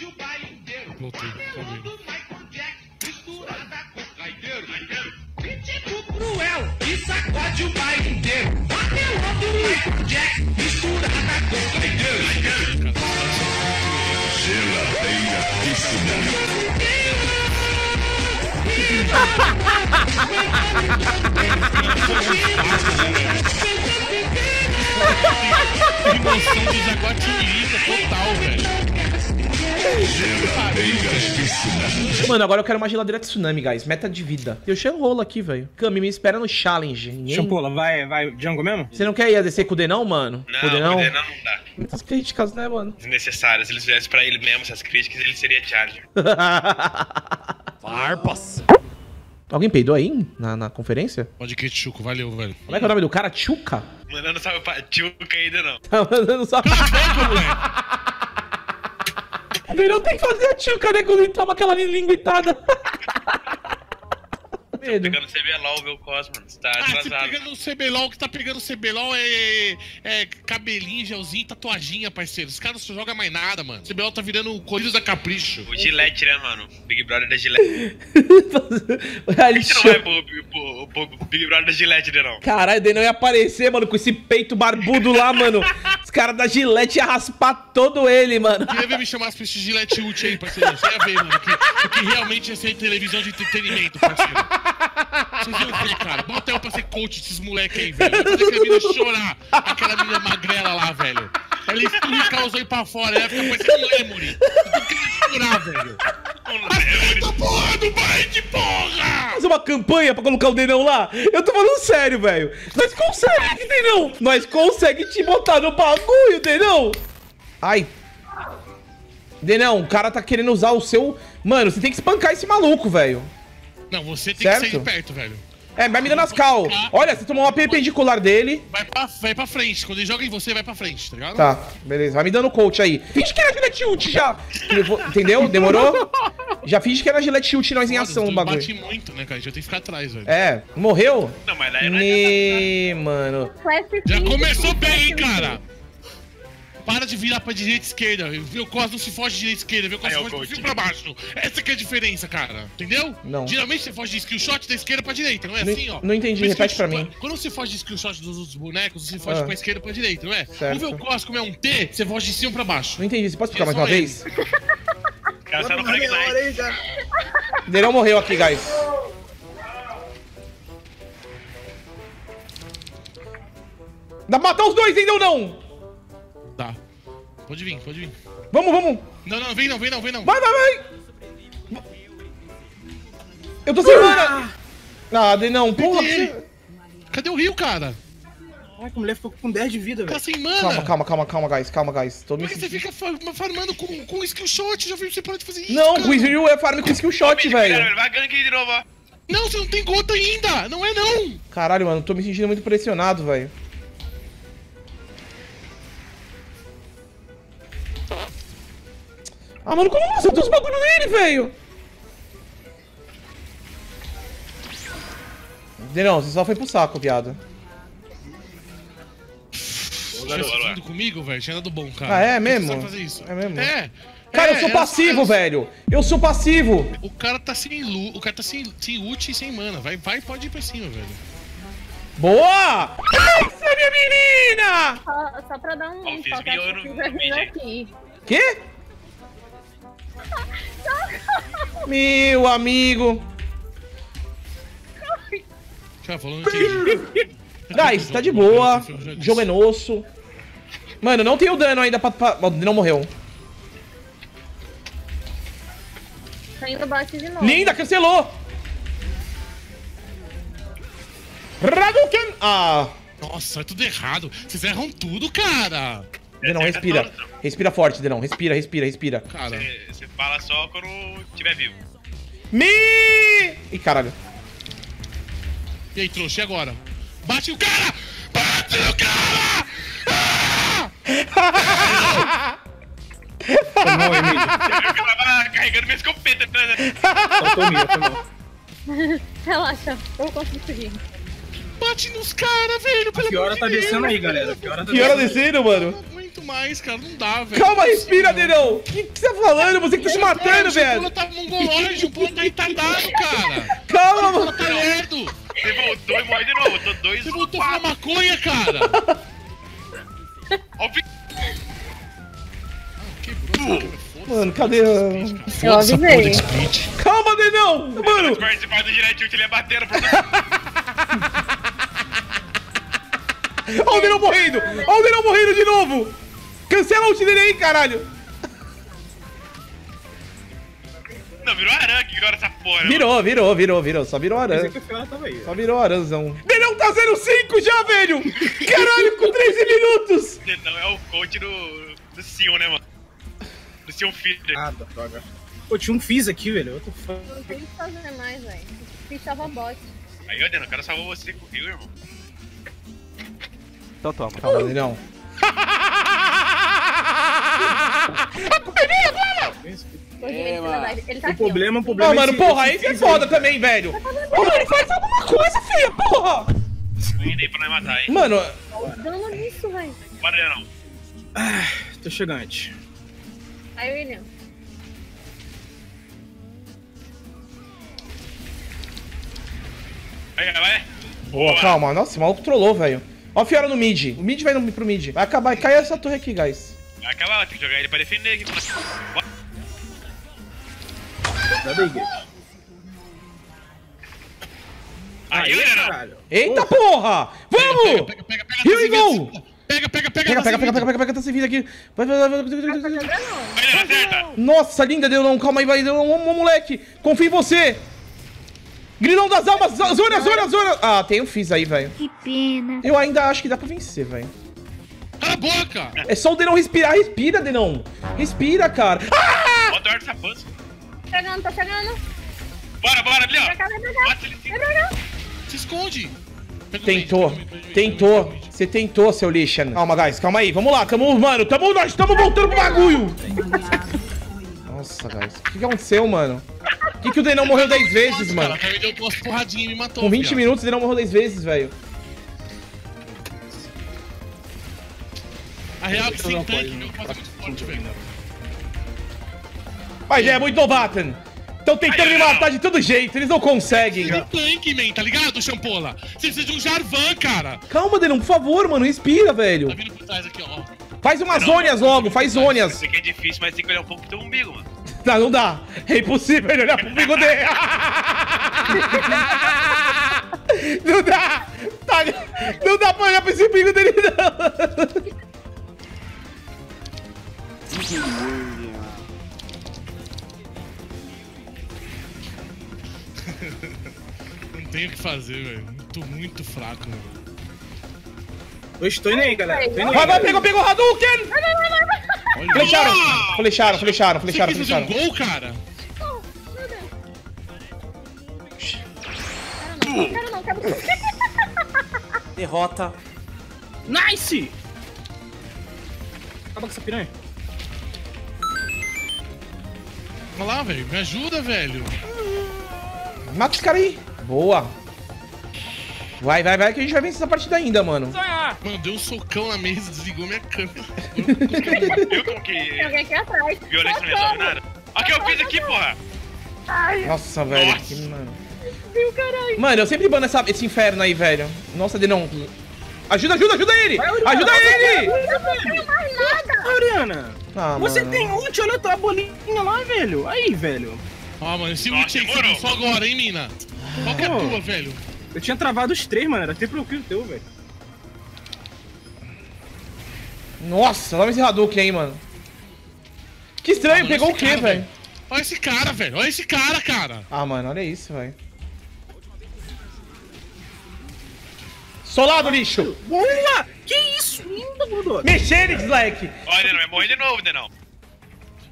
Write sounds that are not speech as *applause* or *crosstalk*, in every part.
Voltei, tô vendo. Pitbull cruel e sacode o baile inteiro. Papelão do Michael Jack misturada com caideiro. Emoção de Jaguatirica total, velho. Mano, agora eu quero uma geladeira tsunami, guys. Meta de vida. Eu cheio rolo aqui, velho. Cami, me espera no challenge. Ninguém... Champola, vai, vai, Django mesmo? Você não quer ir a descer com o D não, mano? Não, Com o D não? dá. Muitas críticas, né, mano? Desnecessário. Se ele fizesse pra ele mesmo essas críticas, ele seria charge. *laughs* Farpas. Alguém peidou aí na, na conferência? Pode que Chuco, valeu, velho. Como é que é o nome do cara? Chuca? Mano, eu não sabe pra Tchuca ainda não. Tá mandando só... Ele não tem que fazer a tchuca, né? Quando ele toma aquela linguitada. *laughs* Medo. Pegando CBLOL, meu Cosmo, mano. Você tá Ah, você atrasado. pegando o CBLOL, que tá pegando o CBLOL é, é, é cabelinho, gelzinho, tatuaginha, parceiro. Os caras não jogam mais nada, mano. O CBLOL tá virando o Corinthians da Capricho. O Gillette, né, mano? Big Brother da Gillette. *laughs* Reality não show. vai pro, pro, pro, pro Big Brother da Gillette, né, não? Caralho, daí não ia aparecer, mano, com esse peito barbudo lá, mano. Os caras da Gillette iam raspar todo ele, mano. Queria ver me chamar pra esse Gillette Ult aí, parceiro. Você ia ver, mano, que, o que realmente é ser televisão de entretenimento, parceiro. Vocês iam ver, cara. Bota eu pra ser coach desses moleque aí, velho. Fazer aquela menina chorar. Aquela menina magrela lá, velho. Ela esturrica os olhos pra fora. Ela fica parecendo um lemuri. Eu tô querendo chorar, velho. Aceita, porra do Bite, porra! Fazer uma campanha pra colocar o Denão lá? Eu tô falando sério, velho. Nós conseguimos, Denão. Nós conseguimos te botar no bagulho, Denão. Ai. Denão, o cara tá querendo usar o seu... Mano, você tem que espancar esse maluco, velho. Não, você tem Certo? que ser esperto, velho. É, vai me dando as cal. Olha, você tomou uma perpendicular dele. Vai pra, vai pra frente. Quando ele joga em você, vai pra frente, tá ligado? Tá, beleza. Vai me dando coach aí. Finge que era Gillette Ult já. *laughs* Entendeu? Demorou? Já finge que era Gillette Ult nós em ação no bagulho. bate muito, né, cara? A gente vai ter que ficar atrás, velho. É, morreu? Não, mas daí não é Me... mano. Já começou bem, hein, cara? Para de virar pra direita e esquerda. Vê o Cosmo se foge de direita e esquerda, vê o Cosmo ó, foge de pra baixo. Essa que é a diferença, cara. Entendeu? Não. Geralmente você foge de skill shot da esquerda pra direita, não é Não- assim, ó? não entendi, Mas repete skill- pra mim. Quando você foge de skill shot dos outros bonecos, você foge Ah. pra esquerda pra direita, não é? Certo. Vamos ver o Cosmo como é um T, você foge de cima pra baixo. Não entendi. Você pode explicar mais uma ele. vez? *laughs* O cara tá no Frag Knight. Derão morreu aqui, guys. Dá pra matar os dois ainda ou não? Tá. Pode vir, pode vir. Vamos, vamos. Não, não, vem não, vem não, vem não. Vai, vai, vai. Eu tô sem mana. Ah, Denão, porra. Peguei. você- Cadê o Rio, cara? Ai, que mulher ficou com 10 de vida, Tá velho. sem mana. Calma, calma, calma, calma, guys. Calma, guys. Tô me Por que você fica fa- farmando com, com skill shot? Já vi você parar de fazer isso, Não, cara. o Israel é farm com skill shot, velho. Vai gank de novo, ó. Não, você não tem gota ainda! Não é não! Caralho, mano, tô me sentindo muito pressionado, velho. Ah, mano, como você tem os bagulho nele, velho? Não, você só foi pro saco, viado. Tivesse vindo comigo, velho, tinha dado bom, cara. Ah, é mesmo? sabe fazer isso. É mesmo? É. Cara, É, eu sou passivo, velho. Eu sou passivo. O cara tá sem lu, o cara tá sem, sem ult e sem mana. Vai, vai, pode ir pra cima, velho. Boa! Essa minha menina! Só, só pra dar um Ó, fiz toque, mil acho no- que vídeo. aqui. Quê? Meu amigo. Falou, não entendi. *laughs* Guys, tá de boa. Jogo é nosso. Mano, não tem o dano ainda pra... pra... Não morreu. Tá indo bate de novo. Linda, cancelou! Raduken! Ah, Nossa, é tudo errado. Vocês erram tudo, cara. Denão, respira. Respira forte, Denão. Respira, respira, respira. Cara, Você- fala só quando tiver vivo. Me! Ih, caralho. e aí, trouxa, e agora? Bate o cara! Bate o cara! Ah! Foi mal, Emílio. Tava carregando minha escopeta. Faltou minha, foi mal. *laughs* Relaxa, eu consigo seguir. Bate nos caras, velho, pelo Fiora amor tá de Deus. descendo aí, galera. Tá Que hora descendo. descendo, mano? Não aguento mais, cara. Não dá, velho. Calma, respira, Denão. O que, que você tá falando? Você que tá se matando, O velho. Pula tá mongolóide, o Pula tá retardado, cara. Calma, mano. Tá lerdo. Você voltou e morre de novo. Eu tô dois Você voltou pra maconha, cara. Ó, Quebrou. Mano, cadê? a- a avisei. Calma, Denão. Mano, participar do Direct ele ia batendo. Pro... Olha o Denão morrendo! Olha o Denão morrendo de novo! Cancela o ult dele aí, caralho! Não, virou arangue agora essa porra. Virou, virou, virou, virou. Só virou que aí. Só virou aranzão. Denão tá 05 já, velho! Caralho, com 13 minutos! Não, é o coach do, do Sion, né, mano? Do Sion Feeder. Ah, tá droga. Pô, tinha um Fizz aqui, velho. What the fuck? Não tem o que fazer mais, velho. Fiz tava bot. Aí, ó, Deno, o cara salvou você com o Rio, irmão. Então toma. Calma, Denão. Hoje ele, verdade, ele tá O aqui, ó. problema, o problema Ah, mano, esse- porra, aí é foda também, velho. Ô, mano, faz alguma coisa, filha, porra! Não dei pra nós matar, hein? Mano, Dano nisso, velho. Bora, Denão. Tô chegante. Aí, William. Vai, vai, vai. Boa, calma. Nossa, o maluco trollou, velho. Ó a Fiora no mid. O mid vai no, pro mid. Vai acabar. Cai essa torre aqui, guys. Vai acabar, tem que jogar ele pra defender aqui. Gui. Aí, caralho. Eita porra! Vamos! Pega, pega, pega. Tá go! Pega, pega, pega. Pega, tá pega, sem pega, vida. pega, pega, tá sem vida aqui. Vai, vai, vai, vai. Tá jogando. Vai, Denão, acerta. Nossa, linda, deu não. Calma aí, vai, deu não, um, moleque. Confio em você. Grilão das almas, zona, zona, zona. Ah, tem um Fizz aí, velho. Que pena. Eu ainda acho que dá pra vencer, velho. Cala a boca. É só o Denão respirar. Respira, Denão. Respira, cara. Ah! Bota o sapato. Chegando, tá chegando. Bora, bora, ali, Pra cá, ó. pra cá. Bate ele pra cá. Se esconde. Tentou. Tentou. Você tentou, seu lixo. Calma, guys. Calma aí. Vamos lá. Tamo, mano. Tamo, nós estamos voltando pro bagulho. Nossa, guys. O que, que aconteceu, mano? Por que, que o Denão morreu 10 vezes, mano? Cara, me deu duas porradinhas e me matou. Com 20 viado. minutos, o Denão morreu 10 vezes, velho. A real é que sem tanque, meu faz muito forte, velho. Mas é muito novato. Estão tentando me matar de todo jeito. Eles não conseguem. Sem tanque, man, tá ligado, Champola? Você precisa de um Jarvan, cara. Calma, Denão, por favor, mano. Respira, Tá velho. vindo por trás aqui, ó. Faz umas zônias logo. Faz zônias. Isso aqui é difícil, mas tem que olhar um pouco pro teu umbigo, mano. *laughs* Não, não dá. É impossível ele olhar pro umbigo dele. *laughs* Não dá. Tá- não dá pra olhar pra esse umbigo dele, não. *laughs* *laughs* Não tenho o que fazer, velho. Tô muito fraco, velho. Eu estou indo aí, galera. Tô indo aí, Vai, vai, pegou, pegou o Hadouken. Olha Flecharam. Boa! Flecharam, flecharam, Você flecharam, um flecharam. gol, cara? Oh, meu Deus. Quero não, quero não, quero Derrota. Nice! Acaba com essa piranha. Olha lá, velho. Me ajuda, velho. Mata os caras aí. Boa. Vai, vai, vai, que a gente vai vencer essa partida ainda, mano. Mano, deu um socão na mesa, desligou minha câmera. *laughs* Viu como que Tem alguém aqui atrás. violência não resolve nada? Olha o que eu fiz aqui, porra. Nossa, velho. Nossa. que mano. Viu, caralho? Mano, eu sempre bano essa, esse inferno aí, velho. Nossa, Denão. Ajuda, ajuda, ajuda ele! Auriana, Ajuda vai, ele! Eu não tenho mais nada. Ariana, Ah, você mano. tem ult, olha a tua bolinha lá, velho. Aí, velho. Ó, mano, esse Nossa, ult aí só agora, hein, mina? Qual que é a tua, velho? Eu tinha travado os três, mano. Era pro kill teu, velho. Nossa, olha esse Hadouken aí, mano. Que estranho, Ah, mano, pegou o quê, velho? Olha esse cara, velho. Olha esse cara, cara. Ah, mano, olha isso, velho. Solado, lixo! Boa! Que isso? Linda, Bulldog. Mexer, Slack! Olha, Denão, vai morrer de novo, Denão.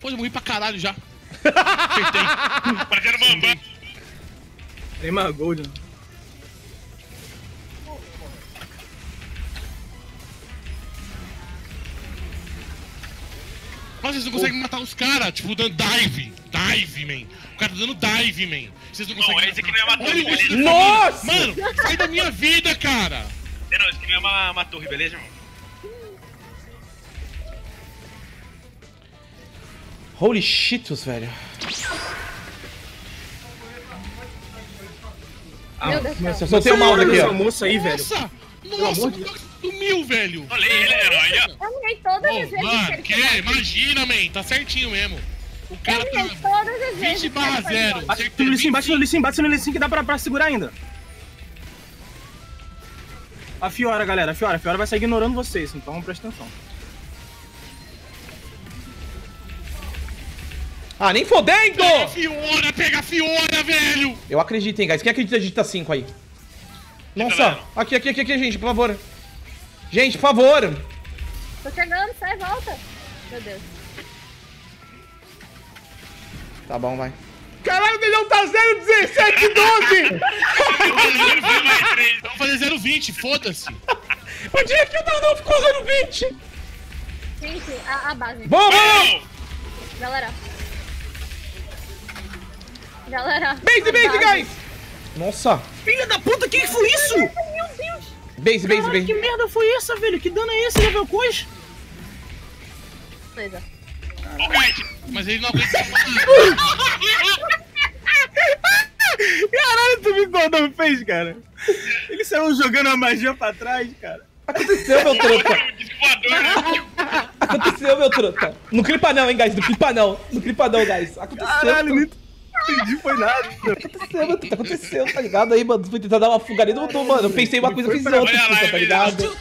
Pô, eu morri pra caralho já. Acertei. Parecendo Bambam. Neymar Gold. né? Nossa, vocês não conseguem matar os caras, tipo, dando dive. Dive, man. O cara tá dando dive, man. Vocês não Não, conseguem. esse aqui não é uma torre, beleza? Nossa! Mano, sai da minha vida, cara. Denão, esse aqui não é uma, uma torre, beleza, irmão? Holy shitos, velho. Meu Deus do Eu soltei o mouse aqui, ó. almoço aí, velho. Nossa! Nossa, de sumiu, velho! Olha ele, herói, ó. Eu mirei todas Ô, as vezes mano, ele que? Imagina, man, tá certinho mesmo. O cara Eu mirei tá todas as vezes 20 que ele barra foi 0. embora. Bate no Lissim, bate no Lissim, bate no Lissim que dá pra, pra segurar ainda. A Fiora, galera, a Fiora, a Fiora vai sair ignorando vocês, então presta atenção. Ah, nem fodendo! Pega a Fiora, pega a Fiora, velho! Eu acredito, hein, guys. Quem acredita digita 5 aí? Nossa, aqui, aqui, aqui, aqui, gente, por favor. Gente, por favor. Tô chegando, sai, volta. Meu Deus. Tá bom, vai. Caralho, o Dedão tá 017, 12! Vamos fazer 020, foda-se. O dia que o Dedão ficou 020! Gente, a, a base. Vamos! Galera. Galera. Base, base, base. guys! Nossa! Filha da puta, que que foi isso? Meu Deus. Base, base, Caralho, que base. merda foi essa, velho? Que dano é esse, level cois? Beleza. Mas ele não aguenta. Caralho, tu me não fez, cara. Ele saiu jogando a magia pra trás, cara. Aconteceu, meu truta. né? Aconteceu, meu truta. Não clipa não, hein, guys. Não clipa não. Não clipa não, guys. Aconteceu. Caralho, entendi, foi nada. *laughs* Aconteceu, meu truta. Aconteceu, tá ligado aí, mano? Fui tentar dar uma fugaria do, do mano. Eu pensei uma coisa, eu fiz outra, tá ligado?